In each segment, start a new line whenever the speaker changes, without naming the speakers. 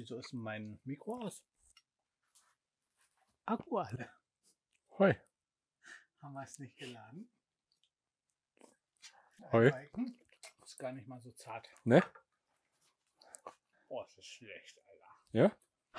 Wieso ist mein Mikro aus? Akku alle.
Hoi.
Haben wir es nicht geladen?
Hoi.
Balken. Ist gar nicht mal so zart.
Ne?
Oh, es ist schlecht, Alter.
Ja?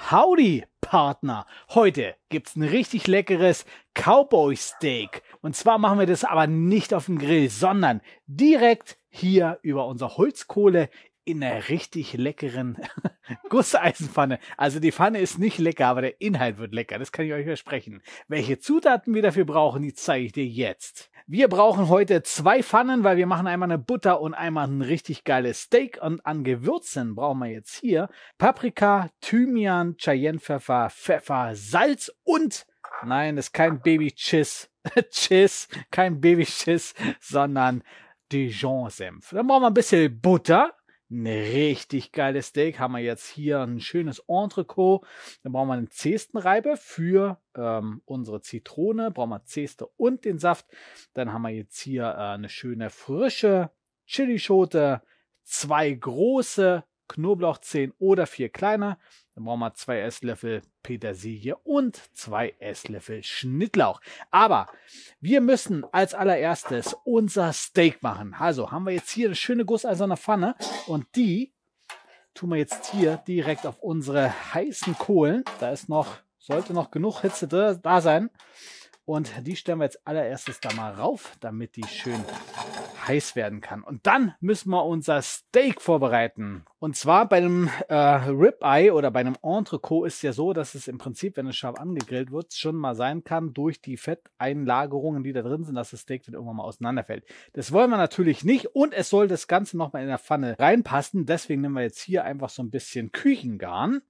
Howdy, Partner! Heute gibt's ein richtig leckeres Cowboy Steak. Und zwar machen wir das aber nicht auf dem Grill, sondern direkt hier über unsere Holzkohle in einer richtig leckeren Gusseisenpfanne. Also die Pfanne ist nicht lecker, aber der Inhalt wird lecker. Das kann ich euch versprechen. Welche Zutaten wir dafür brauchen, die zeige ich dir jetzt. Wir brauchen heute zwei Pfannen, weil wir machen einmal eine Butter und einmal ein richtig geiles Steak. Und an Gewürzen brauchen wir jetzt hier Paprika, Thymian, Cayennepfeffer, Pfeffer, Salz und Nein, das ist kein Baby-Chiss. Chiss, kein Baby-Chiss, sondern Dijon-Senf. Dann brauchen wir ein bisschen Butter, ein richtig geiles Steak. Haben wir jetzt hier ein schönes Entrecot. Dann brauchen wir eine Zestenreibe für ähm, unsere Zitrone. Brauchen wir Zeste und den Saft. Dann haben wir jetzt hier äh, eine schöne frische Chilischote. Zwei große Knoblauchzehen oder vier kleine. Dann brauchen wir zwei Esslöffel Petersilie und zwei Esslöffel Schnittlauch. Aber wir müssen als allererstes unser Steak machen. Also haben wir jetzt hier eine schöne gusseiserne Pfanne und die tun wir jetzt hier direkt auf unsere heißen Kohlen. Da ist noch, sollte noch genug Hitze da sein. Und die stellen wir jetzt allererstes da mal rauf, damit die schön heiß werden kann. Und dann müssen wir unser Steak vorbereiten. Und zwar bei einem äh, Ribeye oder bei einem Entrecot ist ja so, dass es im Prinzip, wenn es scharf angegrillt wird, schon mal sein kann, durch die Fetteinlagerungen, die da drin sind, dass das Steak dann irgendwann mal auseinanderfällt. Das wollen wir natürlich nicht und es soll das Ganze nochmal in der Pfanne reinpassen. Deswegen nehmen wir jetzt hier einfach so ein bisschen Küchengarn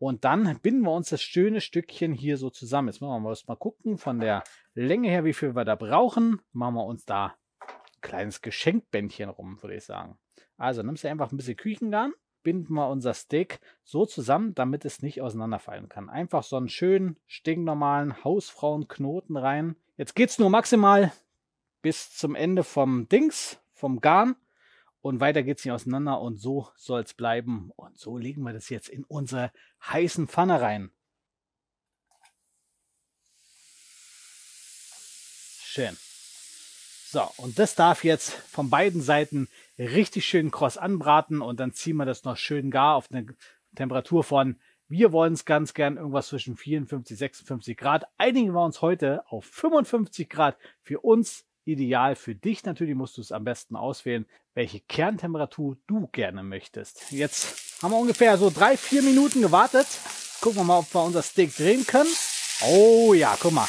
und dann binden wir uns das schöne Stückchen hier so zusammen. Jetzt machen wir mal gucken von der Länge her, wie viel wir da brauchen. Machen wir uns da ein kleines Geschenkbändchen rum, würde ich sagen. Also nimmst du einfach ein bisschen Küchengarn, binden wir unser Steak so zusammen, damit es nicht auseinanderfallen kann. Einfach so einen schönen, stinknormalen Hausfrauenknoten rein. Jetzt geht es nur maximal bis zum Ende vom Dings, vom Garn. Und weiter geht es nicht auseinander und so soll es bleiben. Und so legen wir das jetzt in unsere heißen Pfanne rein. Schön. So, und das darf jetzt von beiden Seiten richtig schön kross anbraten und dann ziehen wir das noch schön gar auf eine Temperatur von, wir wollen es ganz gern irgendwas zwischen 54, 56 Grad. Einigen wir uns heute auf 55 Grad. Für uns ideal. Für dich natürlich musst du es am besten auswählen, welche Kerntemperatur du gerne möchtest. Jetzt haben wir ungefähr so drei, vier Minuten gewartet. Gucken wir mal, ob wir unser Steak drehen können. Oh ja, guck mal.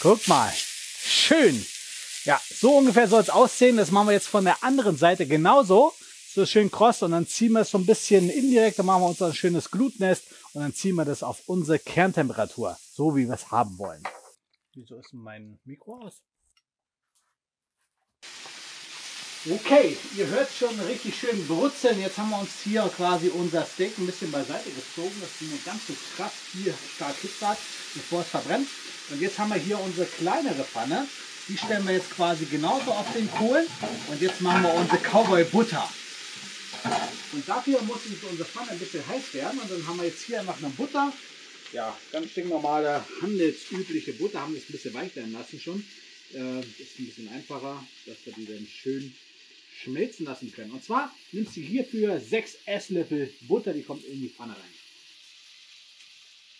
Guck mal. Schön. Ja, so ungefähr soll es aussehen. Das machen wir jetzt von der anderen Seite genauso. So schön kross und dann ziehen wir es so ein bisschen indirekt. Dann machen wir uns ein schönes Glutnest und dann ziehen wir das auf unsere Kerntemperatur. So wie wir es haben wollen. Wieso ist mein Mikro aus? Okay, ihr hört schon richtig schön brutzeln. Jetzt haben wir uns hier quasi unser Steak ein bisschen beiseite gezogen, dass die nicht ganz so krass hier stark Hitze hat, bevor es verbrennt. Und jetzt haben wir hier unsere kleinere Pfanne. Die stellen wir jetzt quasi genauso auf den Kohlen. Und jetzt machen wir unsere Cowboy Butter. Und dafür muss unsere Pfanne ein bisschen heiß werden. Und dann haben wir jetzt hier einfach eine Butter. Ja, ganz stinknormale, handelsübliche Butter. Haben wir es ein bisschen weich werden lassen schon. Äh, ist ein bisschen einfacher, dass wir die dann schön schmelzen lassen können. Und zwar nimmst du hierfür 6 Esslöffel Butter, die kommt in die Pfanne rein.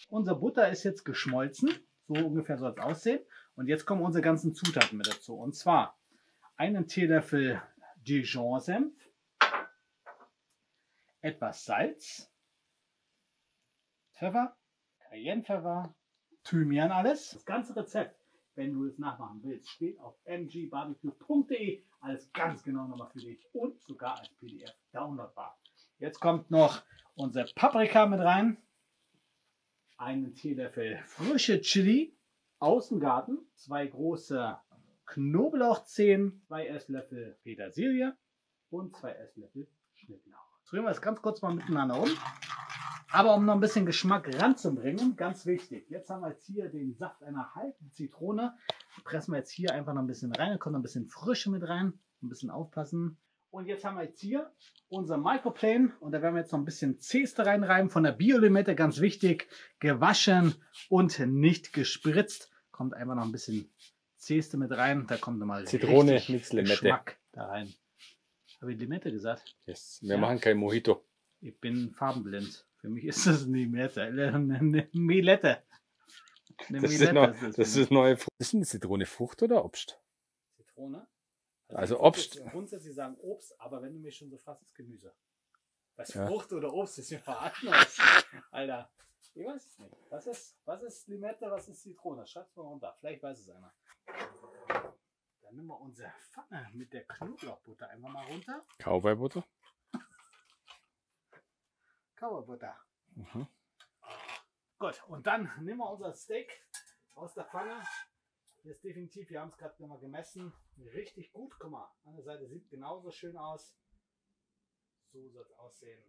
Unser Butter ist jetzt geschmolzen, so ungefähr soll es aussehen. Und jetzt kommen unsere ganzen Zutaten mit dazu. Und zwar einen Teelöffel Dijon-Senf, etwas Salz, Pfeffer, Cayennepfeffer, Thymian alles. Das ganze Rezept wenn du es nachmachen willst, steht auf mgbarbecue.de. Alles ganz genau nochmal für dich und sogar als PDF downloadbar. Jetzt kommt noch unser Paprika mit rein. Einen Teelöffel frische Chili aus dem Garten. Zwei große Knoblauchzehen. Zwei Esslöffel Petersilie und zwei Esslöffel Schnittlauch. Jetzt rühren wir das ganz kurz mal miteinander um. Aber um noch ein bisschen Geschmack ranzubringen, ganz wichtig. Jetzt haben wir jetzt hier den Saft einer halben Zitrone. Pressen wir jetzt hier einfach noch ein bisschen rein. Da kommt noch ein bisschen Frische mit rein. Ein bisschen aufpassen. Und jetzt haben wir jetzt hier unser Microplane und da werden wir jetzt noch ein bisschen Zeste reinreiben von der Biolimette, ganz wichtig, gewaschen und nicht gespritzt. Kommt einfach noch ein bisschen Zeste mit rein, da kommt nochmal
Zitrone mit Limette.
Geschmack da rein. Habe ich Limette gesagt?
Yes. Wir
Ja.
machen kein Mojito.
Ich bin farbenblind. Für mich ist das eine Limette. Eine eine Milette. Eine
Das ist,
Milette
noch,
ist das
das ist neue Frucht. Ist eine Zitrone Frucht oder Obst?
Zitrone.
Also
ich
Obst.
Grundsätzlich sagen Obst, aber wenn du mich schon so fragst, ist Gemüse. Was
Ja.
Frucht oder Obst ist mir anders. Alter, ich weiß es nicht. Was ist, was ist Limette, was ist Zitrone? Schreib's mal runter. Vielleicht weiß es einer. Dann nehmen wir unsere Pfanne mit der Knoblauchbutter einfach mal runter.
Cowboy-Butter?
Kauerbutter.
Mhm.
Gut, und dann nehmen wir unser Steak aus der Pfanne. Ist definitiv, wir haben es gerade nochmal gemessen, richtig gut. Guck mal, an der Seite sieht genauso schön aus. So soll es aussehen.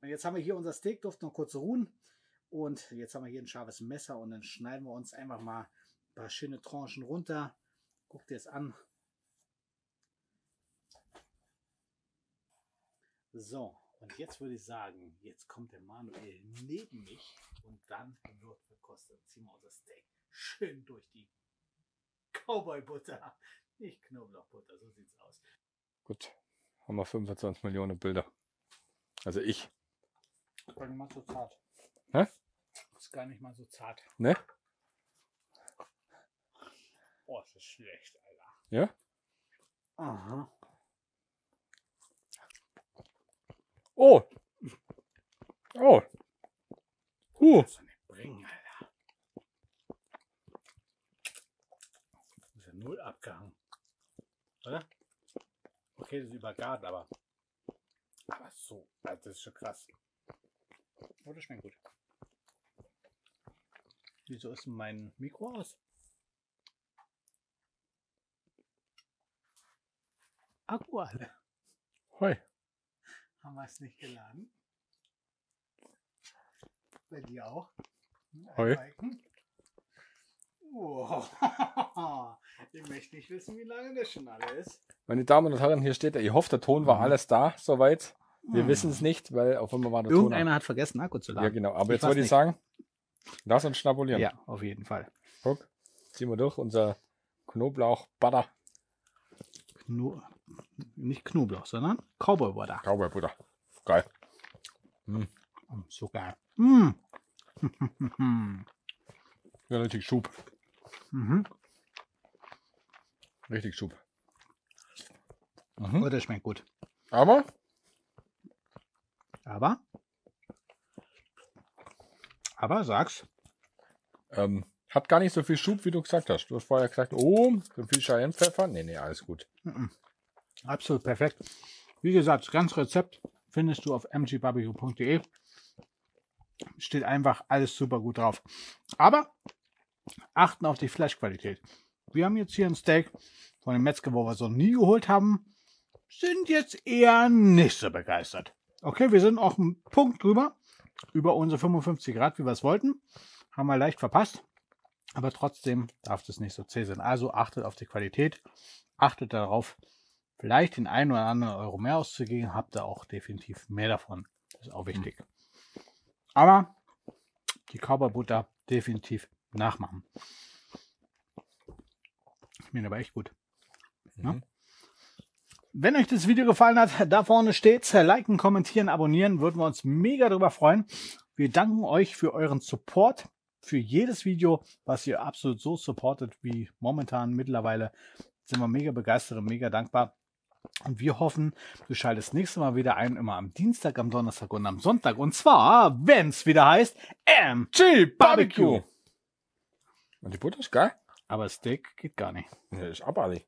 Und jetzt haben wir hier unser Steak, durfte noch kurz ruhen. Und jetzt haben wir hier ein scharfes Messer und dann schneiden wir uns einfach mal ein paar schöne Tranchen runter. Guck dir es an. So, und jetzt würde ich sagen, jetzt kommt der Manuel neben mich und dann wird verkostet. Ziehen wir unser Steak schön durch die Cowboy-Butter. Nicht Knoblauchbutter, so sieht's aus.
Gut. Haben wir 25 Millionen Bilder. Also ich.
Ist gar nicht mal so zart.
Hä?
Ist gar nicht mal so zart.
Ne?
Oh, ist das schlecht, Alter.
Ja?
Aha.
Oh! Oh! Huh!
Bringen, Alter. Ist ja null abgehangen. Oder? Okay, das ist übergart, aber. Aber so, also das ist schon krass. Oh, das schmeckt gut. Wieso ist mein Mikro aus? Akku alle.
Hoi.
Haben wir es nicht geladen? Bei dir auch?
Hoi.
Oh. Ich möchte nicht wissen, wie lange das schon alle ist.
Meine Damen und Herren, hier steht er. Ich hoffe, der Ton war
Mhm.
alles da, soweit. Wir
Hm.
wissen es nicht, weil auf einmal war der Ton.
Irgendeiner hat vergessen, Akku zu
Ja,
laden.
genau. Aber
Ich
jetzt wollte ich sagen, lass uns schnabulieren.
Ja, auf jeden Fall.
Guck, ziehen wir durch. Unser Knoblauch, Butter,
Kno nicht Knoblauch, sondern Cowboy Butter.
Cowboy-Butter. Geil.
Mm, So geil. Mm.
Ja, richtig Schub.
mhm.
Richtig Schub. Mhm.
Oh, das schmeckt gut.
Aber
Aber, aber sag's.
ähm, hat gar nicht so viel Schub, wie du gesagt hast. Du hast vorher gesagt, oh, so viel Cheyenne-Pfeffer. Nee, nee, alles gut.
Mhm. Absolut perfekt. Wie gesagt, das ganze Rezept findest du auf mgbarbecue.de. Steht einfach alles super gut drauf. Aber achten auf die Fleischqualität. Wir haben jetzt hier ein Steak von dem Metzger, wo wir noch nie geholt haben. Sind jetzt eher nicht so begeistert. Okay, wir sind auch einen Punkt drüber. Über unsere 55 Grad, wie wir es wollten. Haben wir leicht verpasst. Aber trotzdem darf das nicht so zäh sein. Also achtet auf die Qualität. Achtet darauf, vielleicht den einen oder anderen Euro mehr auszugeben. Habt ihr auch definitiv mehr davon. Das ist auch wichtig. Aber die Cowboy-Butter definitiv nachmachen. Mir aber echt gut. Ja.
Mhm.
Wenn euch das Video gefallen hat, da vorne steht's. Liken, kommentieren, abonnieren, würden wir uns mega darüber freuen. Wir danken euch für euren Support, für jedes Video, was ihr absolut so supportet wie momentan mittlerweile. Sind wir mega begeistert und mega dankbar. Und wir hoffen, du schaltest nächstes Mal wieder ein, immer am Dienstag, am Donnerstag und am Sonntag. Und zwar, wenn's wieder heißt, MG Barbecue.
Und die Butter ist geil.
Aber Steak geht gar nicht.
Ja, ist abartig.